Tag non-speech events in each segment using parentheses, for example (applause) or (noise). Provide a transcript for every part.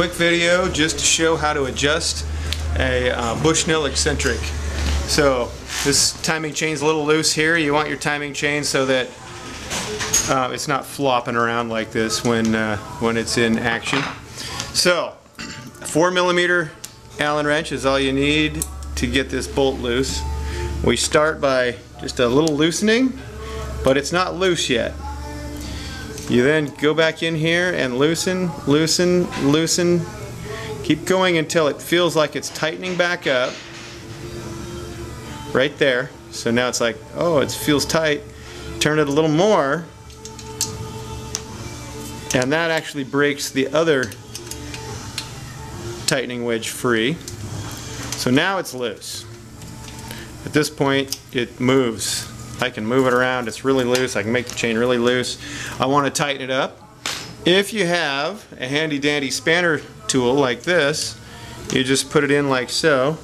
quick video just to show how to adjust a uh, Bushnell eccentric. So this timing chain's a little loose here. You want your timing chain so that uh, it's not flopping around like this when, uh, when it's in action. So, four millimeter Allen wrench is all you need to get this bolt loose. We start by just a little loosening, but it's not loose yet. You then go back in here and loosen, loosen, loosen. Keep going until it feels like it's tightening back up. Right there. So now it's like, oh, it feels tight. Turn it a little more. And that actually breaks the other tightening wedge free. So now it's loose. At this point, it moves. I can move it around. It's really loose. I can make the chain really loose. I want to tighten it up. If you have a handy dandy spanner tool like this, you just put it in like so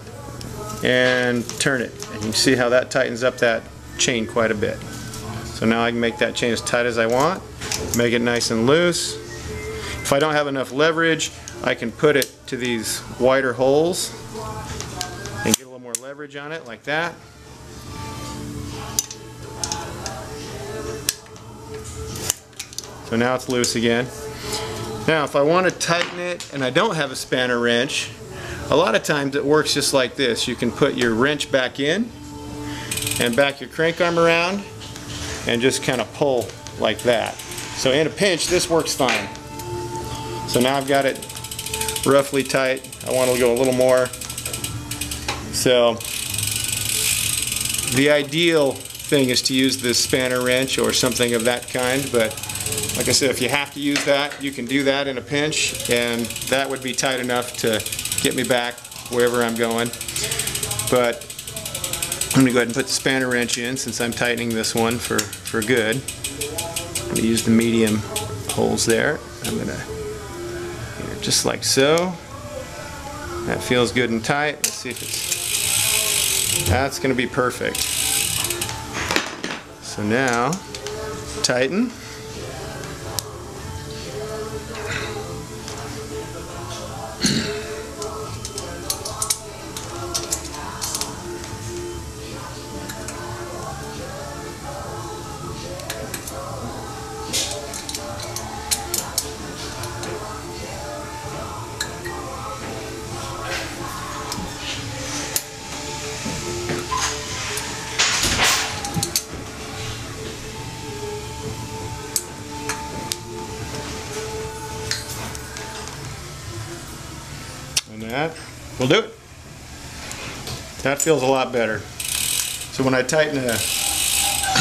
and turn it. And you see how that tightens up that chain quite a bit. So now I can make that chain as tight as I want, make it nice and loose. If I don't have enough leverage, I can put it to these wider holes and get a little more leverage on it like that. So now it's loose again. Now if I want to tighten it and I don't have a spanner wrench, a lot of times it works just like this. You can put your wrench back in and back your crank arm around and just kind of pull like that. So in a pinch this works fine. So now I've got it roughly tight. I want to go a little more. So the ideal thing is to use the spanner wrench or something of that kind, but like I said, if you have to use that, you can do that in a pinch, and that would be tight enough to get me back wherever I'm going. But I'm going to go ahead and put the spanner wrench in since I'm tightening this one for, for good. I'm going to use the medium holes there. I'm going to just like so. That feels good and tight. Let's see if it's... That's going to be perfect. So now, tighten. And that will do it. That feels a lot better. So when I tighten the,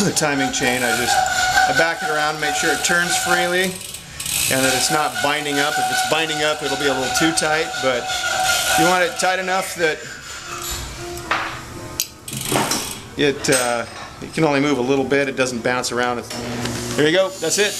(coughs) the timing chain, I just I back it around, make sure it turns freely and that it's not binding up. If it's binding up, it'll be a little too tight, but you want it tight enough that it, uh, it can only move a little bit. It doesn't bounce around. There you go. That's it.